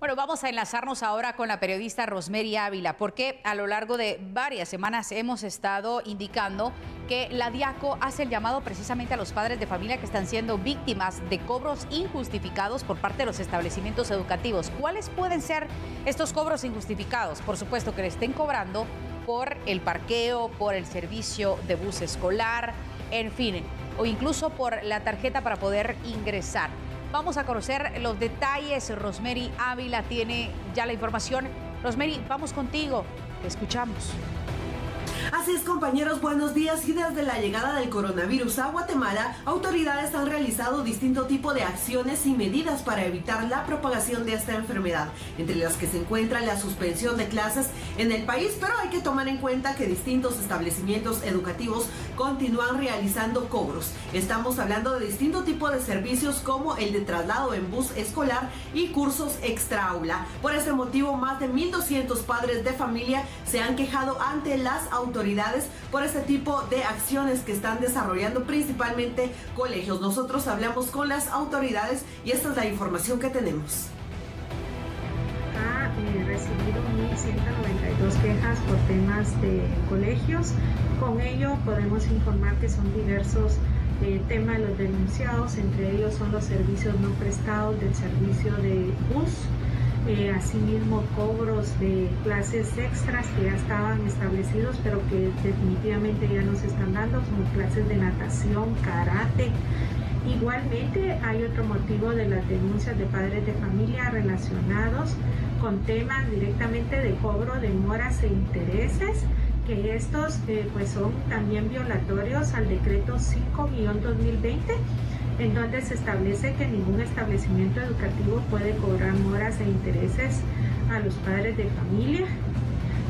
Bueno, vamos a enlazarnos ahora con la periodista Rosemary Ávila, porque a lo largo de varias semanas hemos estado indicando que la DIACO hace el llamado precisamente a los padres de familia que están siendo víctimas de cobros injustificados por parte de los establecimientos educativos. ¿Cuáles pueden ser estos cobros injustificados? Por supuesto que le estén cobrando por el parqueo, por el servicio de bus escolar, en fin, o incluso por la tarjeta para poder ingresar. Vamos a conocer los detalles. Rosemary Ávila tiene ya la información. Rosemary, vamos contigo. Te escuchamos. Así compañeros, buenos días. Y desde la llegada del coronavirus a Guatemala, autoridades han realizado distinto tipo de acciones y medidas para evitar la propagación de esta enfermedad, entre las que se encuentra la suspensión de clases en el país, pero hay que tomar en cuenta que distintos establecimientos educativos continúan realizando cobros. Estamos hablando de distinto tipo de servicios como el de traslado en bus escolar y cursos extra aula. Por ese motivo, más de 1.200 padres de familia se han quejado ante las autoridades autoridades por este tipo de acciones que están desarrollando principalmente colegios. Nosotros hablamos con las autoridades y esta es la información que tenemos. Ha eh, recibido 1.192 quejas por temas de colegios. Con ello podemos informar que son diversos eh, temas los denunciados, entre ellos son los servicios no prestados del servicio de bus, eh, asimismo cobros de clases extras que ya estaban establecidos pero que definitivamente ya no se están dando, como clases de natación, karate. Igualmente hay otro motivo de las denuncias de padres de familia relacionados con temas directamente de cobro de moras e intereses que estos eh, pues son también violatorios al decreto 5-2020 en donde se establece que ningún establecimiento educativo puede cobrar moras e intereses a los padres de familia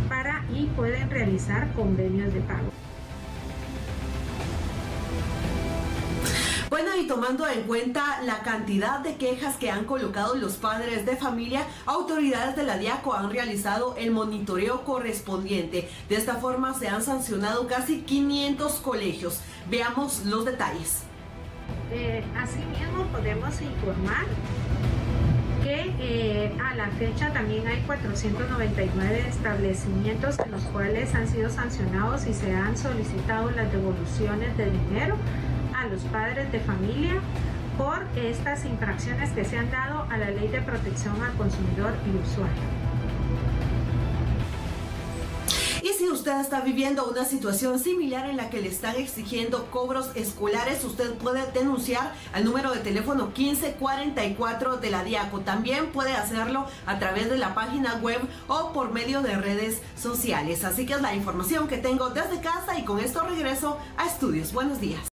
para y pueden realizar convenios de pago. Bueno, y tomando en cuenta la cantidad de quejas que han colocado los padres de familia, autoridades de la DIACO han realizado el monitoreo correspondiente. De esta forma se han sancionado casi 500 colegios. Veamos los detalles. Eh, asimismo podemos informar que eh, a la fecha también hay 499 establecimientos en los cuales han sido sancionados y se han solicitado las devoluciones de dinero a los padres de familia por estas infracciones que se han dado a la ley de protección al consumidor y usuario. Usted está viviendo una situación similar en la que le están exigiendo cobros escolares, usted puede denunciar al número de teléfono 1544 de la Diaco. También puede hacerlo a través de la página web o por medio de redes sociales. Así que es la información que tengo desde casa y con esto regreso a estudios. Buenos días.